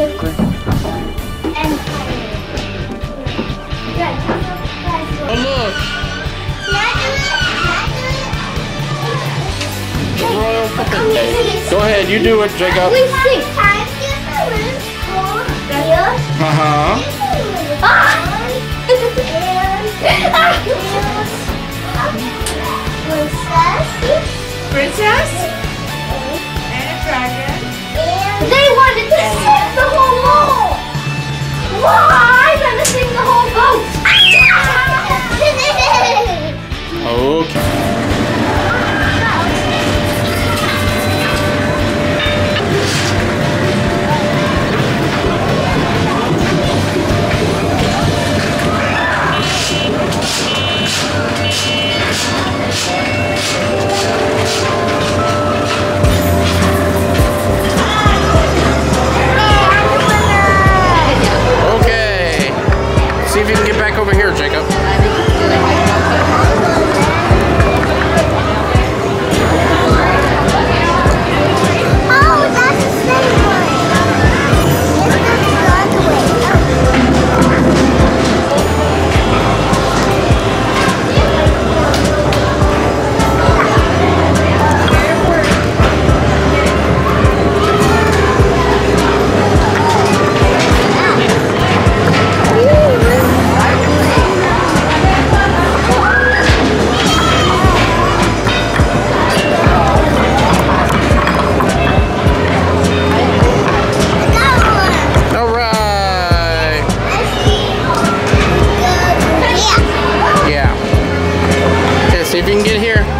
the empire. Good. Oh look, royal puppet cake. Go ahead, you do it, Jacob. We sing. Uh huh. Princess and 我要当 get here.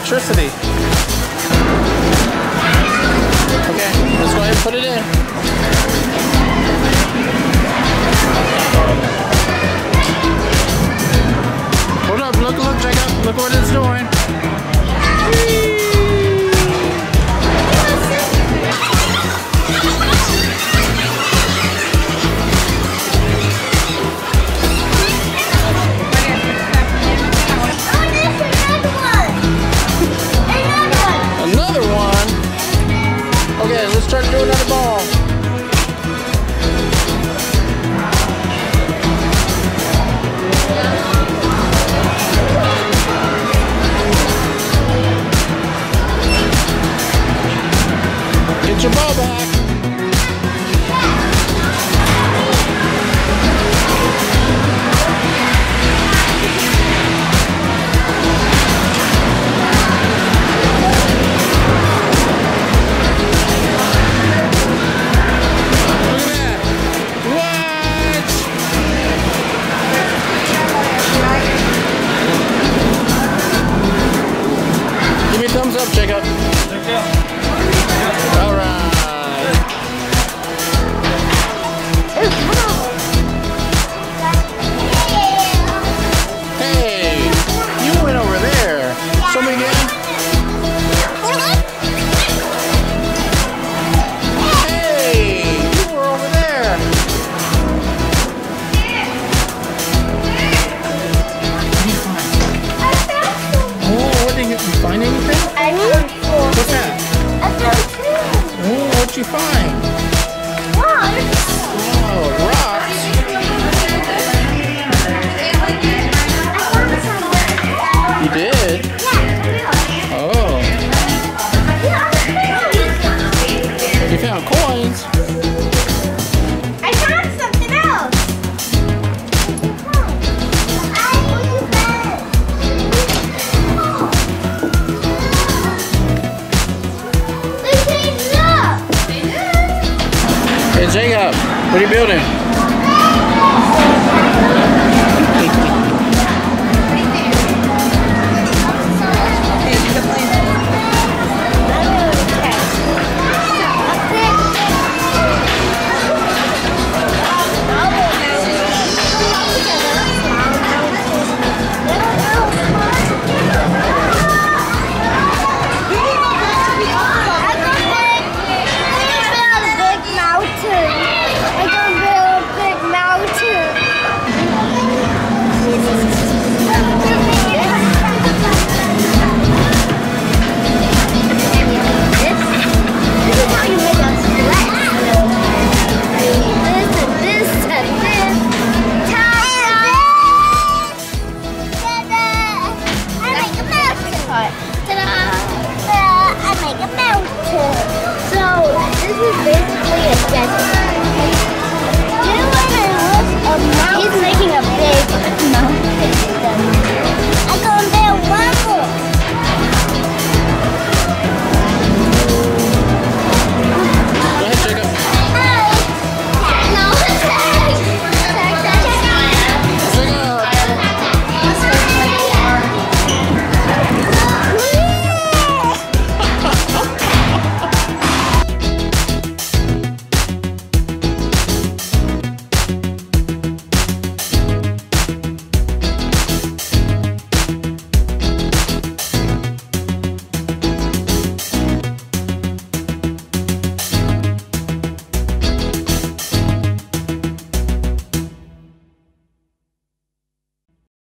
electricity. Get your ball back. thumbs up, Jacob. Hey Jacob, what are you building?